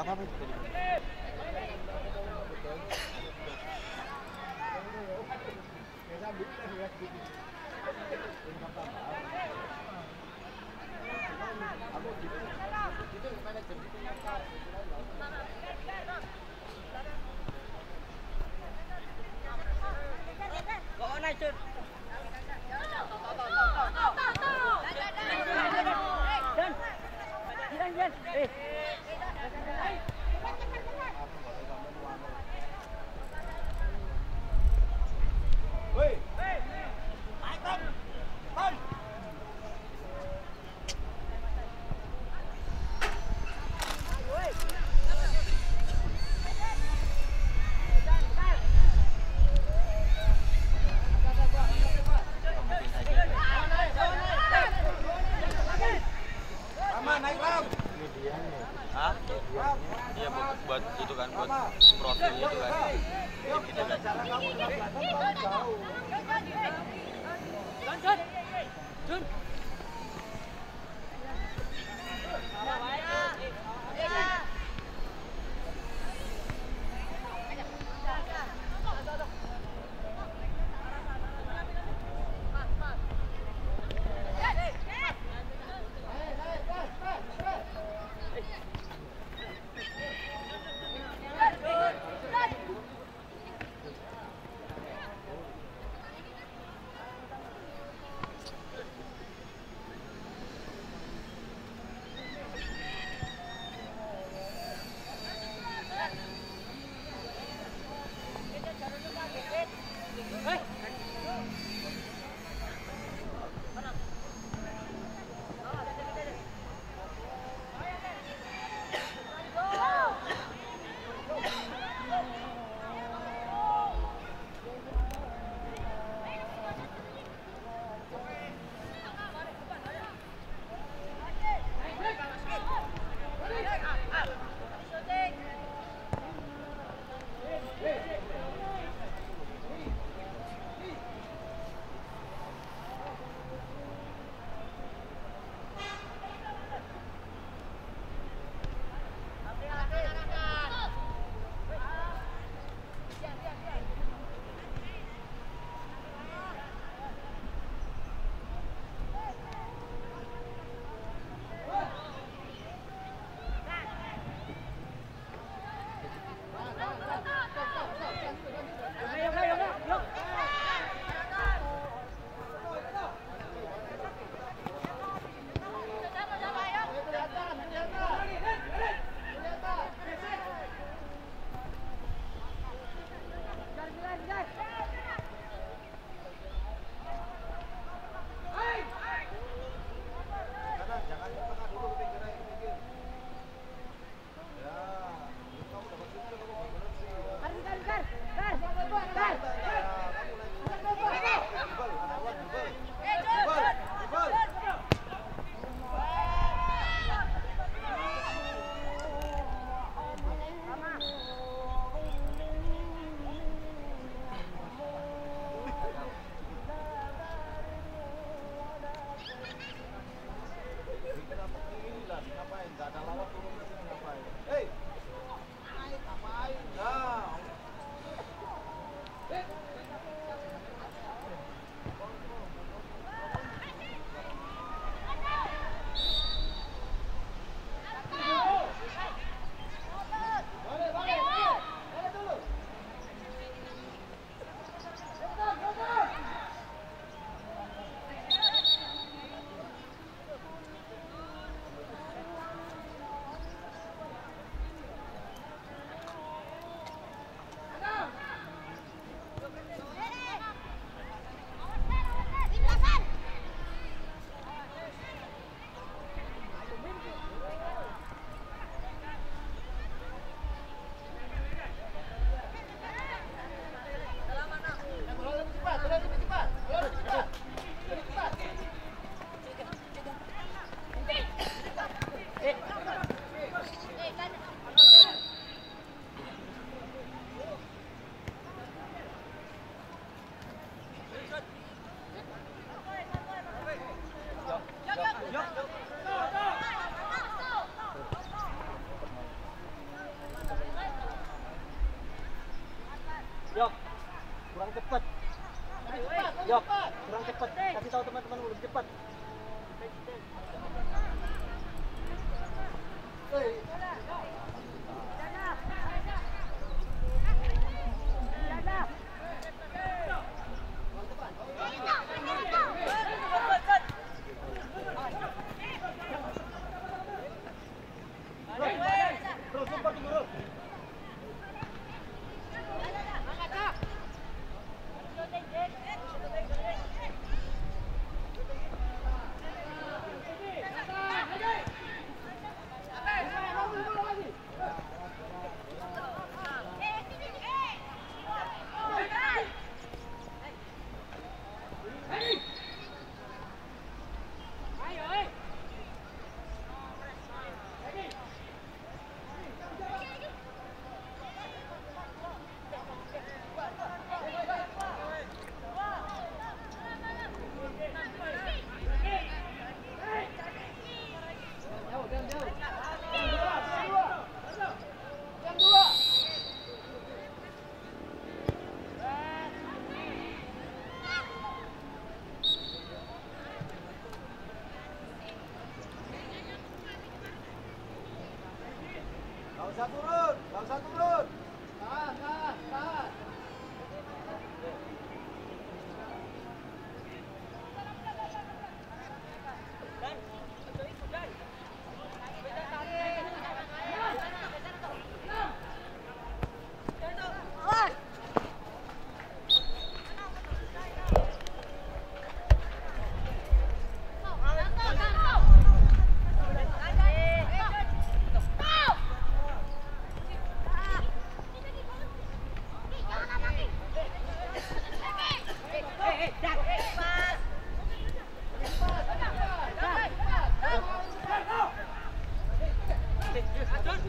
apa apa Gõ này chưa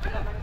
Thank you.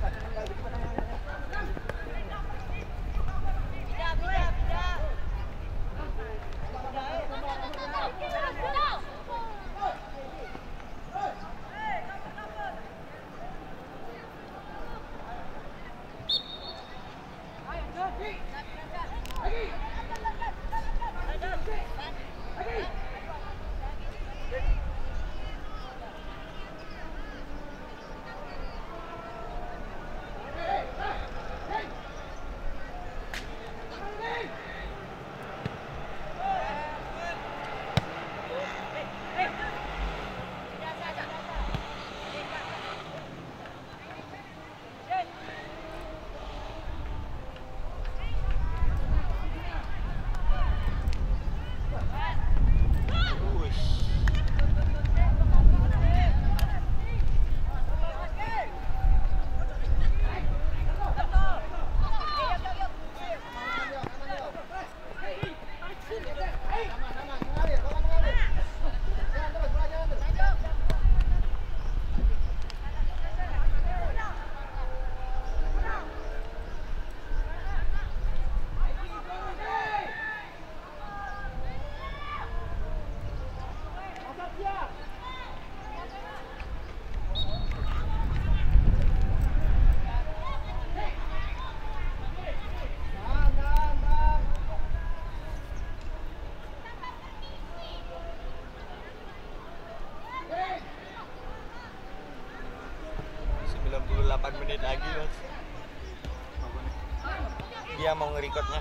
Dia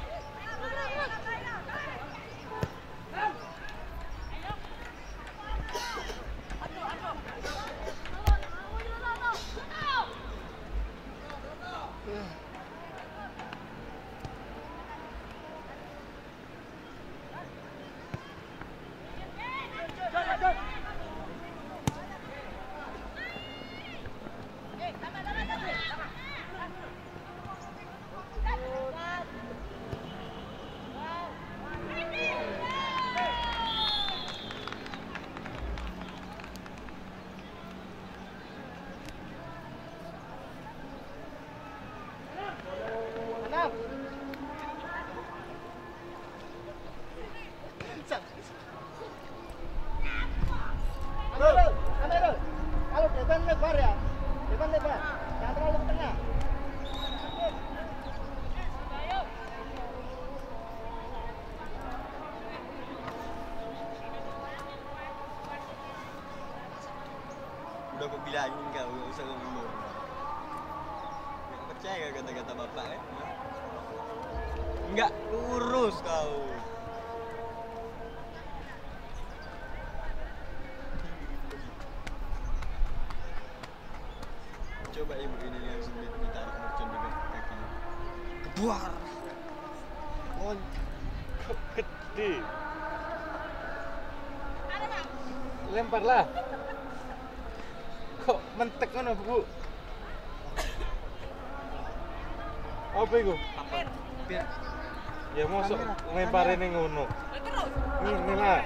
ngomong. Gak percaya gak kata-kata bapak ya? Enggak lurus Ning ngono. Ini lah.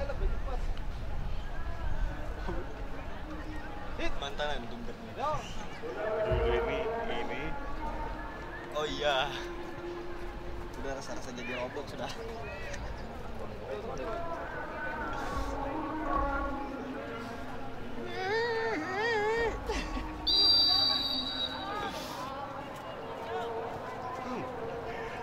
Lebih cepat. ini ini Oh iya. Udah rasa-rasa jadi robot sudah.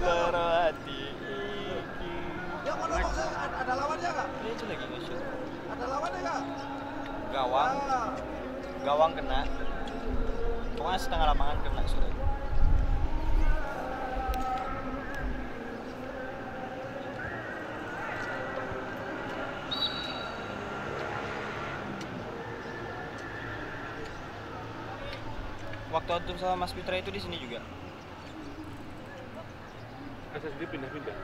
Loro hati. Ya mana ada, lawannya enggak? Ini itu lagi. Ada lawannya enggak? Gawang, Ah. gawang kena. Pokoknya setengah lapangan kena sudah. Antum sama Mas Fitra itu di sini juga. SSD pindah-pindah.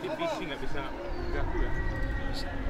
Di PC nggak bisa ganggu ya. Edit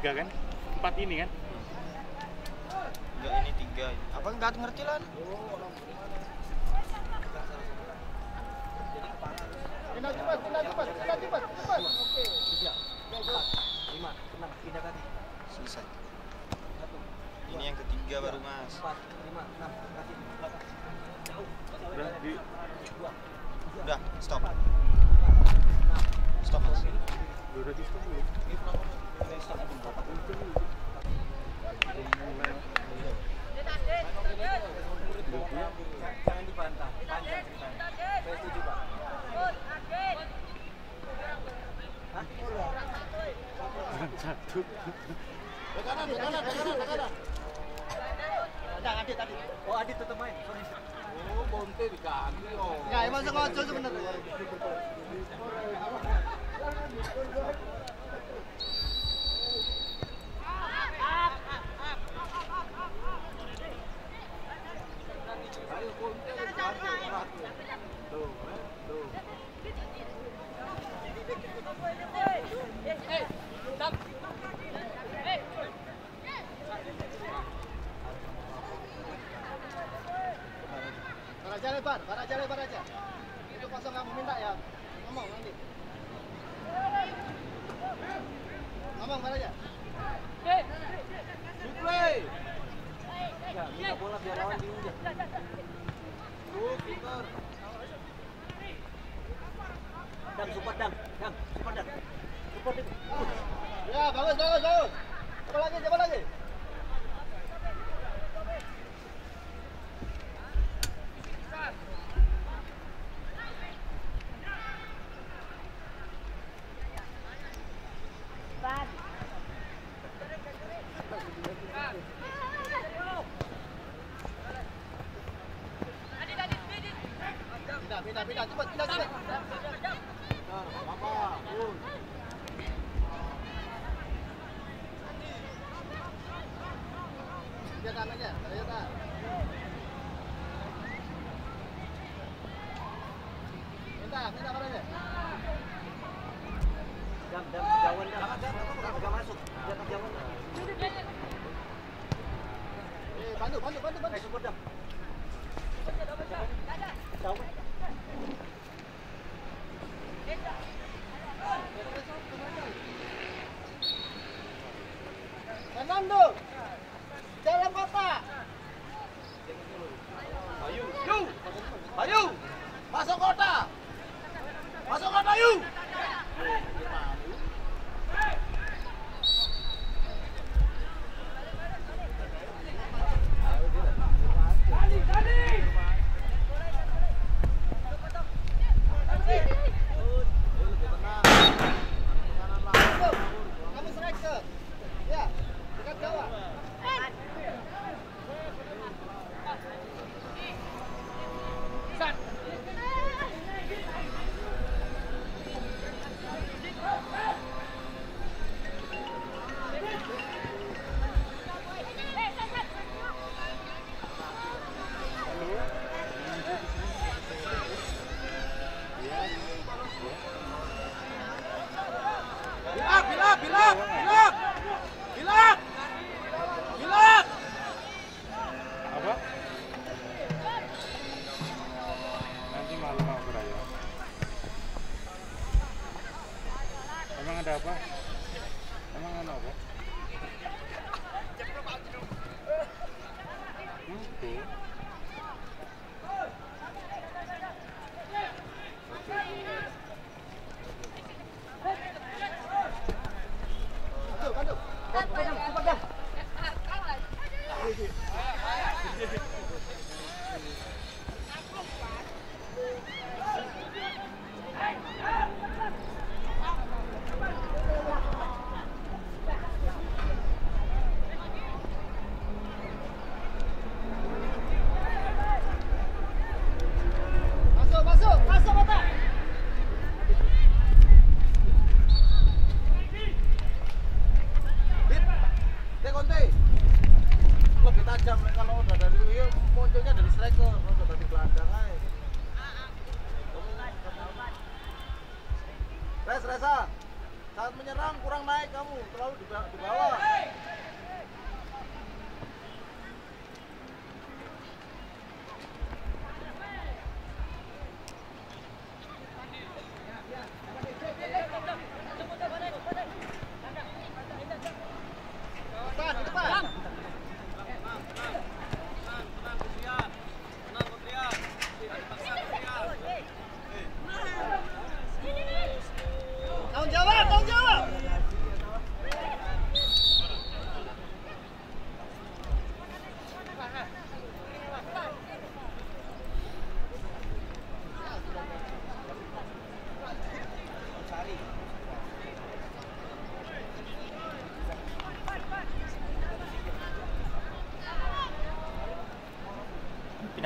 tiga kan? Empat ini kan? 你俩这么你俩这么 you!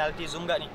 penalti Zunga nih.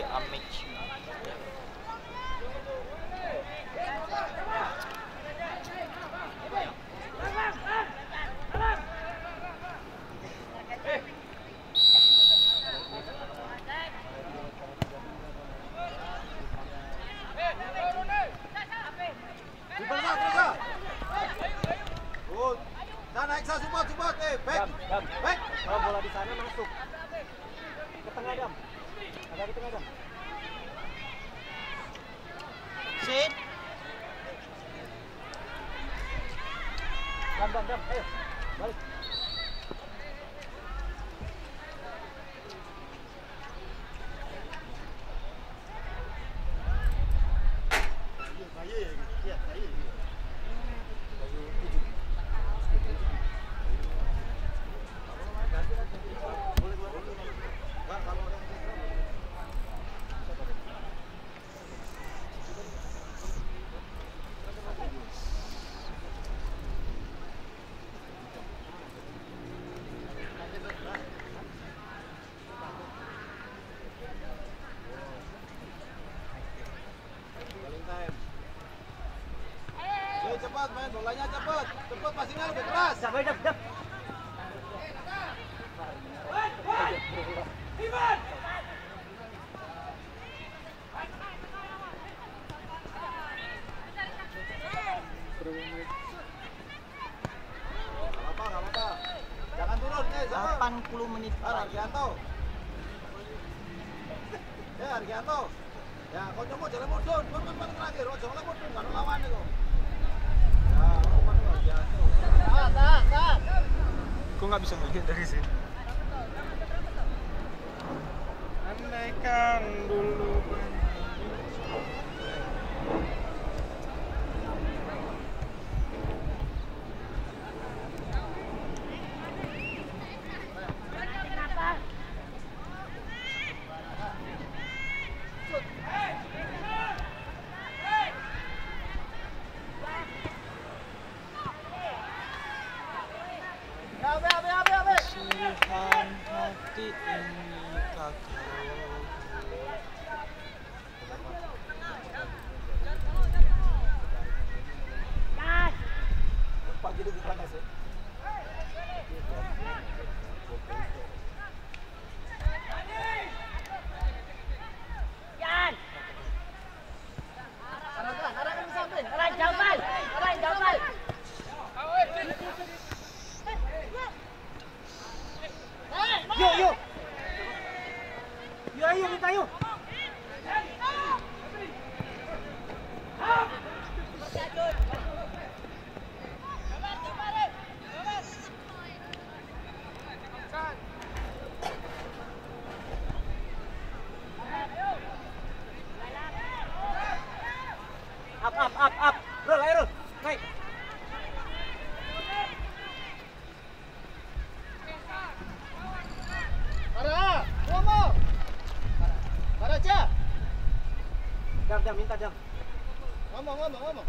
I'm making cepat main bolanya cepat cepat passingnya lebih keras. Sampai dap Jangan turun, eh, 80 menit. Arah, legendary scene. up up up up. Roll ayo naik. Para Romo. Para para jam jam minta jam. Ngomong ngomong ngomong.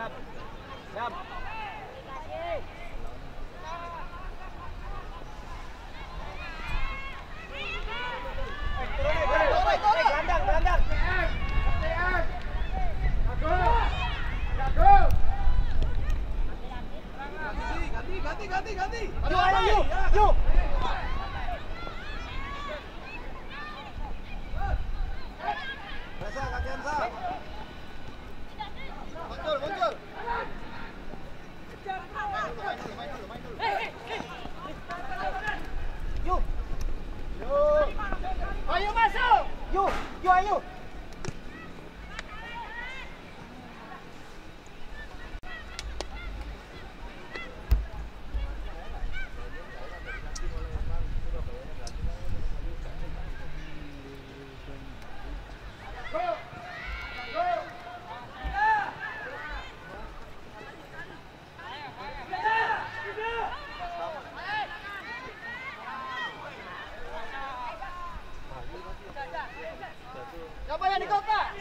Stop. Stop.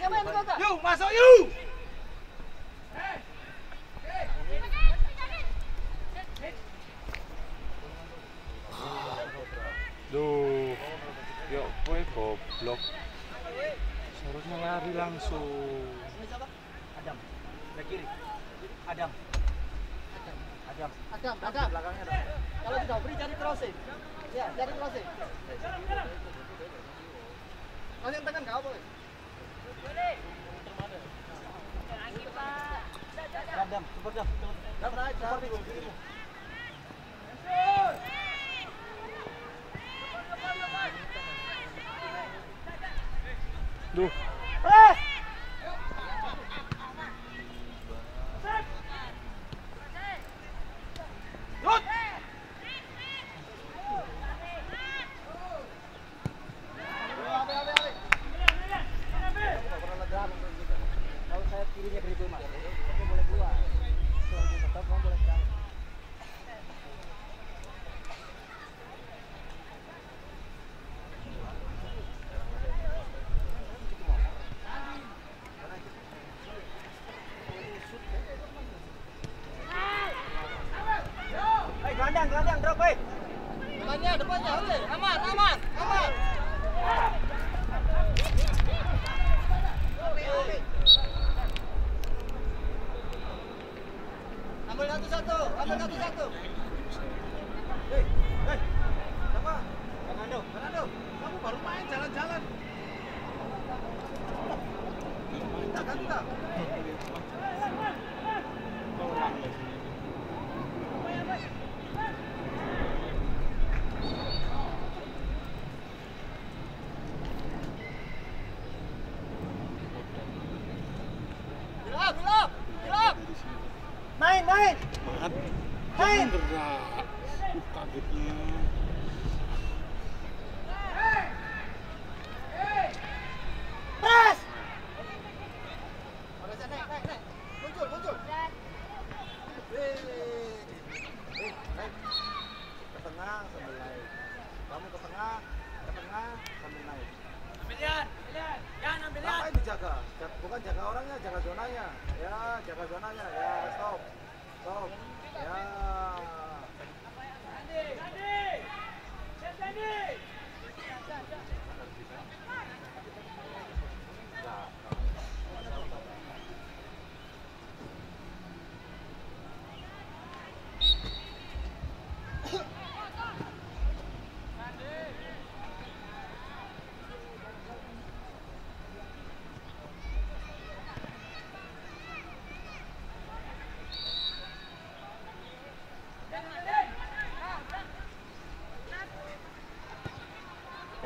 You, you, masuk you.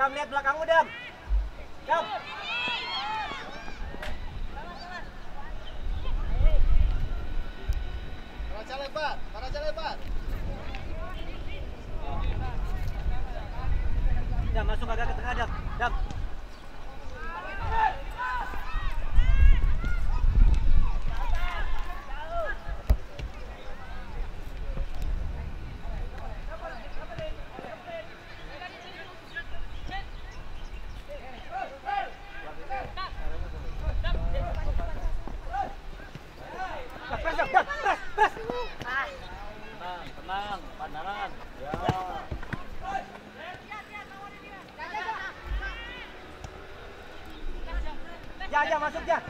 Dam, lihat belakang Dam. masuk ya.